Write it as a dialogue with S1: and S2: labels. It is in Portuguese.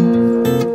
S1: Música